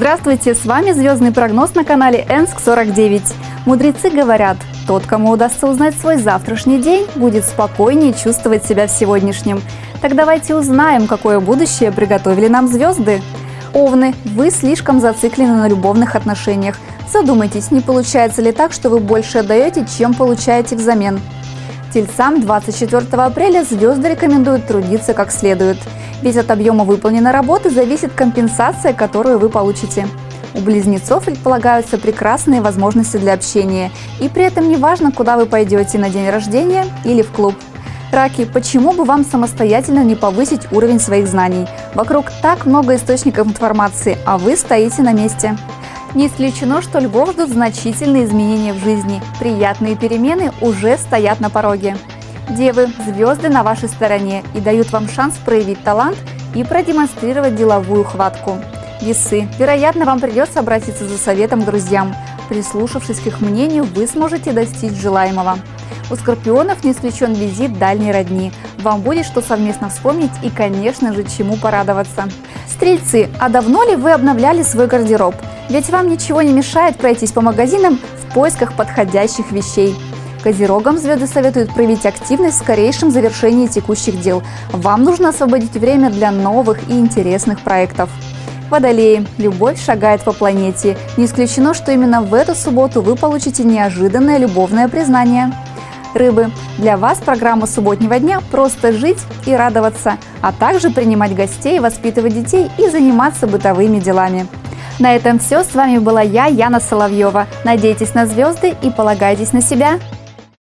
Здравствуйте, с вами звездный прогноз на канале Энск 49. Мудрецы говорят, тот, кому удастся узнать свой завтрашний день, будет спокойнее чувствовать себя в сегодняшнем. Так давайте узнаем, какое будущее приготовили нам звезды. Овны, вы слишком зациклены на любовных отношениях. Задумайтесь, не получается ли так, что вы больше отдаете, чем получаете взамен. Тельцам 24 апреля звезды рекомендуют трудиться как следует. Ведь от объема выполненной работы зависит компенсация, которую вы получите. У близнецов предполагаются прекрасные возможности для общения, и при этом не важно, куда вы пойдете на день рождения или в клуб. Раки, почему бы вам самостоятельно не повысить уровень своих знаний? Вокруг так много источников информации, а вы стоите на месте. Не исключено, что львов ждут значительные изменения в жизни. Приятные перемены уже стоят на пороге. Девы, звезды на вашей стороне и дают вам шанс проявить талант и продемонстрировать деловую хватку. Весы. Вероятно, вам придется обратиться за советом к друзьям. Прислушавшись к их мнению, вы сможете достичь желаемого. У скорпионов не исключен визит дальней родни. Вам будет что совместно вспомнить и, конечно же, чему порадоваться. Стрельцы, а давно ли вы обновляли свой гардероб? Ведь вам ничего не мешает пройтись по магазинам в поисках подходящих вещей. Козерогам звезды советуют проявить активность в скорейшем завершении текущих дел. Вам нужно освободить время для новых и интересных проектов. Водолеи. Любовь шагает по планете. Не исключено, что именно в эту субботу вы получите неожиданное любовное признание. Рыбы. Для вас программа субботнего дня «Просто жить и радоваться», а также принимать гостей, воспитывать детей и заниматься бытовыми делами. На этом все. С вами была я, Яна Соловьева. Надейтесь на звезды и полагайтесь на себя.